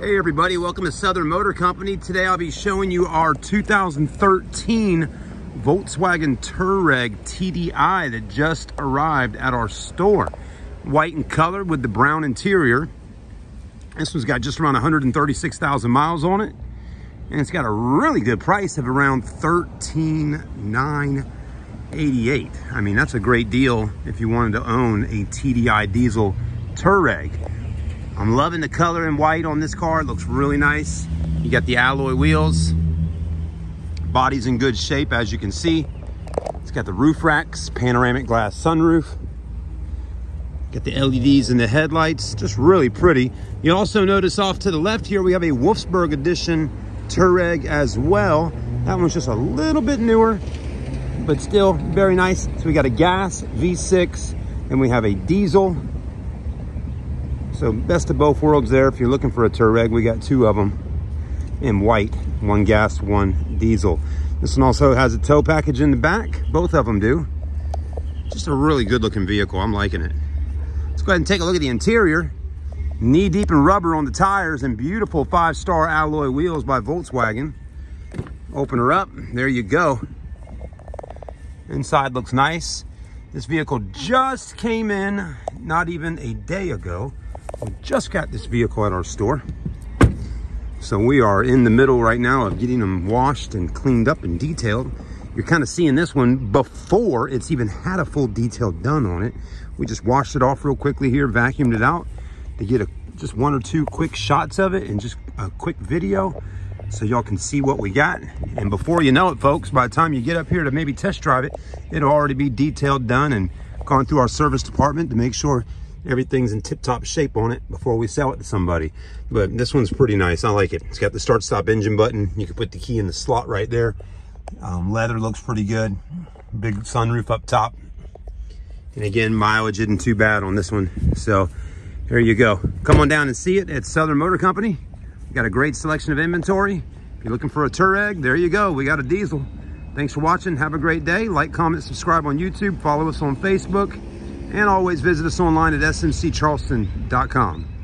Hey everybody, welcome to Southern Motor Company. Today I'll be showing you our 2013 Volkswagen Touareg TDI that just arrived at our store. White in color with the brown interior. This one's got just around 136,000 miles on it. And it's got a really good price of around 13,988. I mean, that's a great deal if you wanted to own a TDI diesel Touareg. I'm loving the color in white on this car. It looks really nice. You got the alloy wheels. Body's in good shape, as you can see. It's got the roof racks, panoramic glass sunroof. Got the LEDs in the headlights, just really pretty. You also notice off to the left here, we have a Wolfsburg edition Touareg as well. That one's just a little bit newer, but still very nice. So we got a gas V6 and we have a diesel so best of both worlds there. If you're looking for a Touareg, we got two of them in white, one gas, one diesel. This one also has a tow package in the back. Both of them do. Just a really good looking vehicle. I'm liking it. Let's go ahead and take a look at the interior. Knee deep in rubber on the tires and beautiful five star alloy wheels by Volkswagen. Open her up. There you go. Inside looks nice. This vehicle just came in not even a day ago. We just got this vehicle at our store. So we are in the middle right now of getting them washed and cleaned up and detailed. You're kind of seeing this one before it's even had a full detail done on it. We just washed it off real quickly here, vacuumed it out to get a, just one or two quick shots of it and just a quick video so y'all can see what we got. And before you know it, folks, by the time you get up here to maybe test drive it, it'll already be detailed done and gone through our service department to make sure everything's in tip-top shape on it before we sell it to somebody. But this one's pretty nice. I like it. It's got the start-stop engine button. You can put the key in the slot right there. Um, leather looks pretty good. Big sunroof up top. And again, mileage isn't too bad on this one. So there you go. Come on down and see it at Southern Motor Company. We got a great selection of inventory. If you're looking for a Touareg, there you go. We got a diesel. Thanks for watching. Have a great day. Like, comment, subscribe on YouTube. Follow us on Facebook and always visit us online at smccharleston.com.